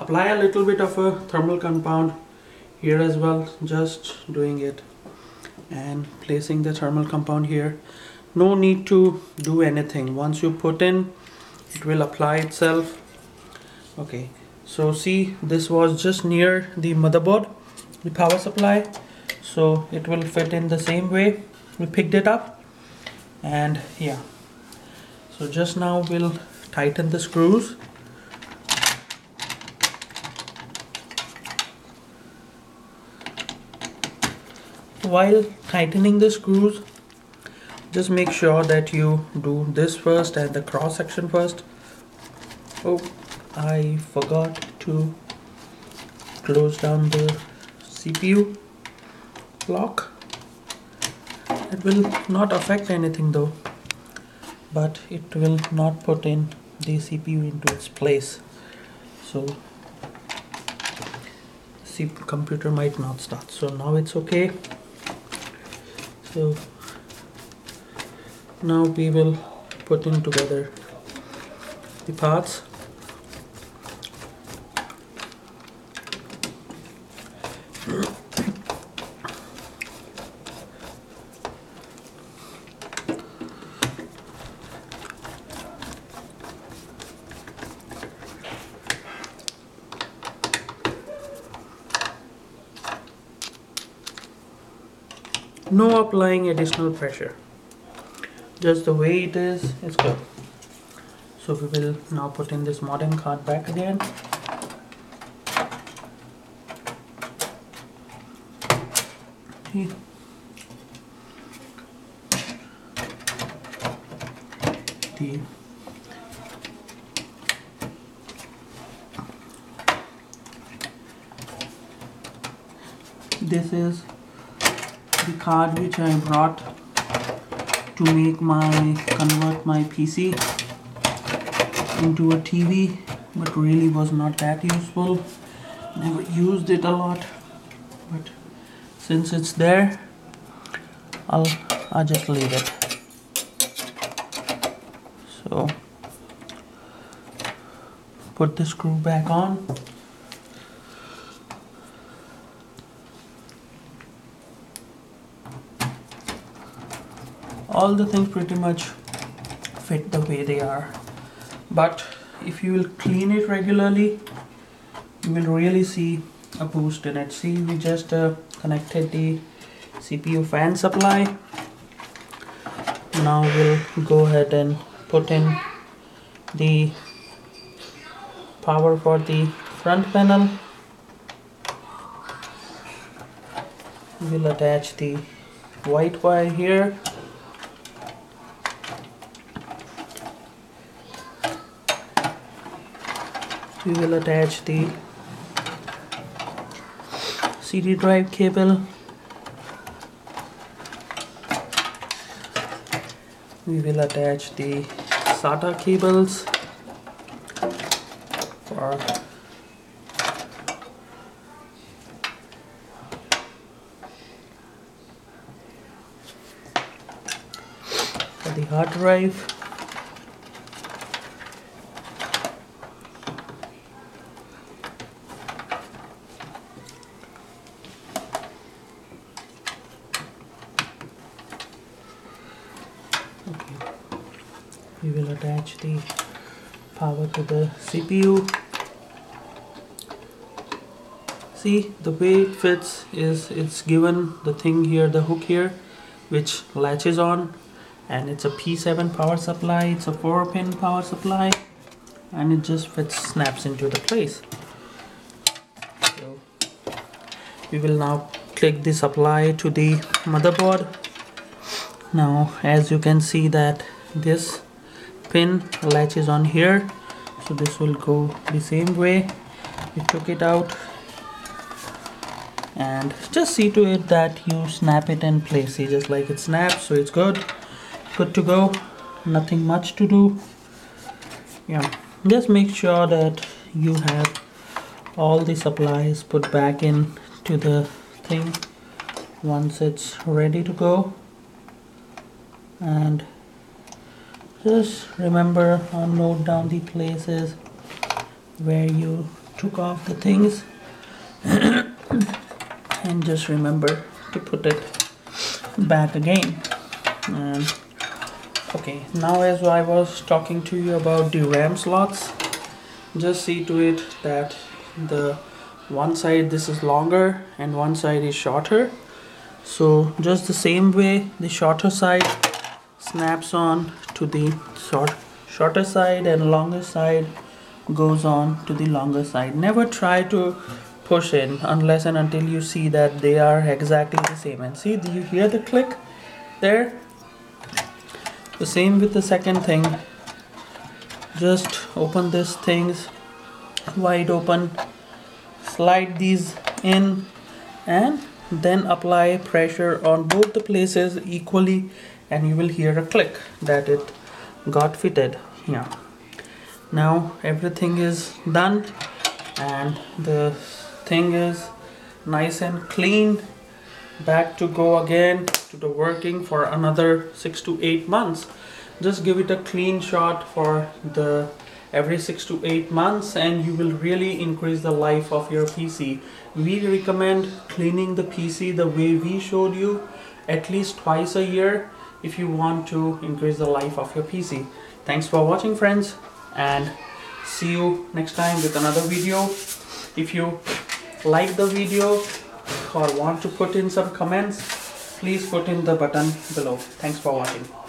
apply a little bit of a thermal compound here as well just doing it and placing the thermal compound here. No need to do anything. Once you put in it will apply itself. Okay so see this was just near the motherboard the power supply. So it will fit in the same way. We picked it up and yeah. So just now we'll tighten the screws while tightening the screws just make sure that you do this first and the cross section first. Oh I forgot to close down the CPU lock it will not affect anything though but it will not put in the CPU into its place. So the computer might not start. So now it's okay so now we will put in together the parts no applying additional pressure. Just the way it is it's good. So we will now put in this modern card back again. The this is the card which I brought to make my convert my PC into a TV but really was not that useful. Never used it a lot but since it's there I'll I'll just leave it. So put the screw back on all the things pretty much fit the way they are. But if you will clean it regularly you will really see a boost in it. See we just uh, connected the CPU fan supply. Now we'll go ahead and put in the power for the front panel. We'll attach the white wire here we will attach the CD drive cable. We will attach the SATA cables for the hard drive we will attach the power to the CPU see the way it fits is it's given the thing here the hook here which latches on and it's a P7 power supply it's a 4 pin power supply and it just fits snaps into the place. So we will now click the supply to the motherboard. Now as you can see that this pin latches on here. So this will go the same way. We took it out and just see to it that you snap it in place. See just like it snaps so it's good. Good to go. Nothing much to do. Yeah. Just make sure that you have all the supplies put back in to the thing once it's ready to go. And just remember or note down the places where you took off the things. And just remember to put it back again. And okay now as I was talking to you about the RAM slots just see to it that the one side this is longer and one side is shorter. So just the same way the shorter side snaps on to the short shorter side and longer side goes on to the longer side. Never try to push in unless and until you see that they are exactly the same. And see do you hear the click there? The same with the second thing. Just open these things wide open slide these in and then apply pressure on both the places equally and you will hear a click that it got fitted here. Now everything is done and the thing is nice and clean. Back to go again to the working for another six to eight months. Just give it a clean shot for the every six to eight months and you will really increase the life of your PC. We recommend cleaning the PC the way we showed you at least twice a year if you want to increase the life of your PC. Thanks for watching friends and see you next time with another video. If you like the video or want to put in some comments, please put in the button below. Thanks for watching.